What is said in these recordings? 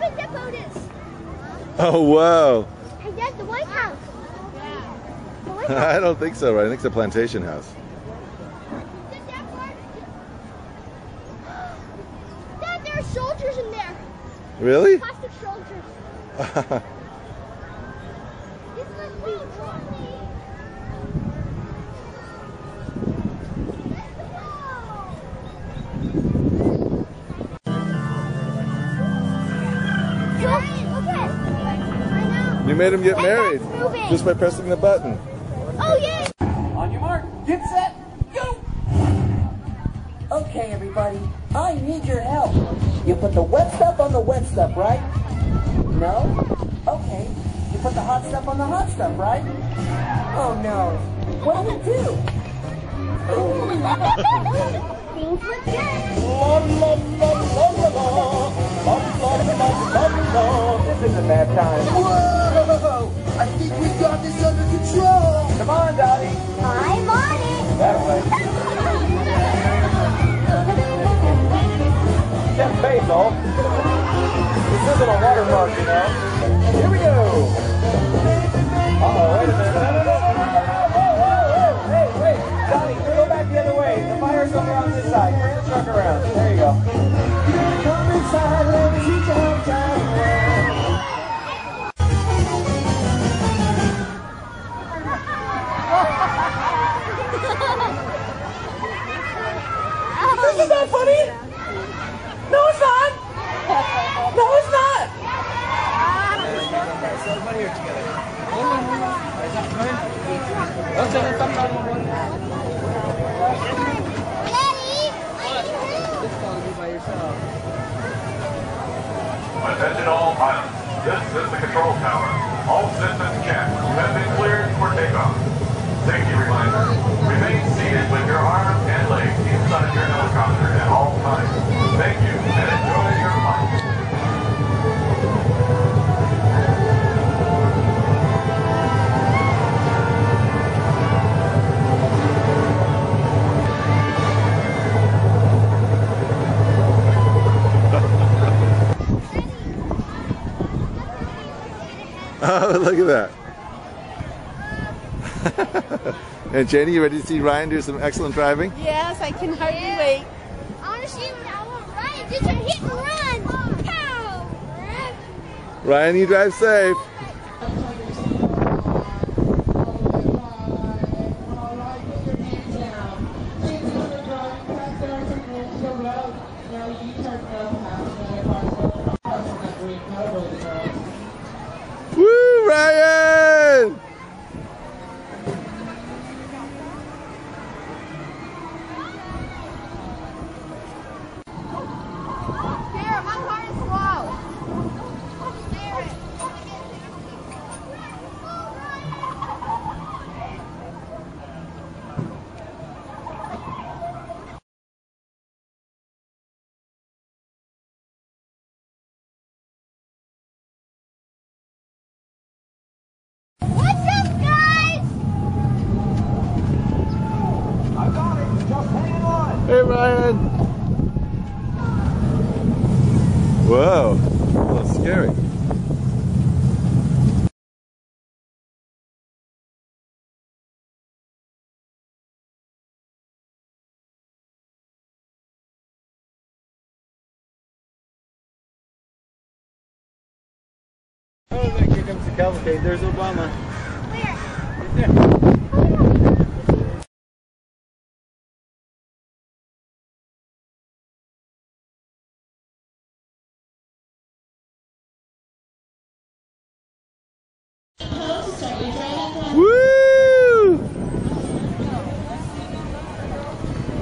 weapon depot is. Oh, wow. Hey, that's the White House. The White House. I don't think so, right? I think it's a plantation house. Did that part? Dad, there are soldiers in there. Really? Plastic soldiers. you made him get That married guy's just by pressing the button. Oh yeah. On your mark, get set, go! Okay, everybody, I need your help. You put the wet stuff on the wet stuff, right? No? Okay. You put the hot stuff on the hot stuff, right? Oh no. What do we do? Things look good. La, la, la, la, la, la. La, la, la, la, la. This isn't bad time. Attention all pilots. This is the control tower. All systems checked. Have been cleared for takeoff. Safety reminder. Remain seated with your Oh, look at that. and Jenny, you ready to see Ryan do some excellent driving? Yes, I can hardly wait. I want to see I want Ryan did your hit and run. Pow. Ryan, you drive safe. Woo, Ryan! Here, my car is slow. What's up, guys? I got it. Just hang on. Hey, Ryan. Whoa, that's scary. Oh, look, here comes the cavalcade. There's Obama. Where? Woo!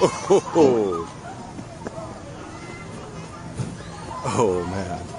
It faster! Oh, Oh man.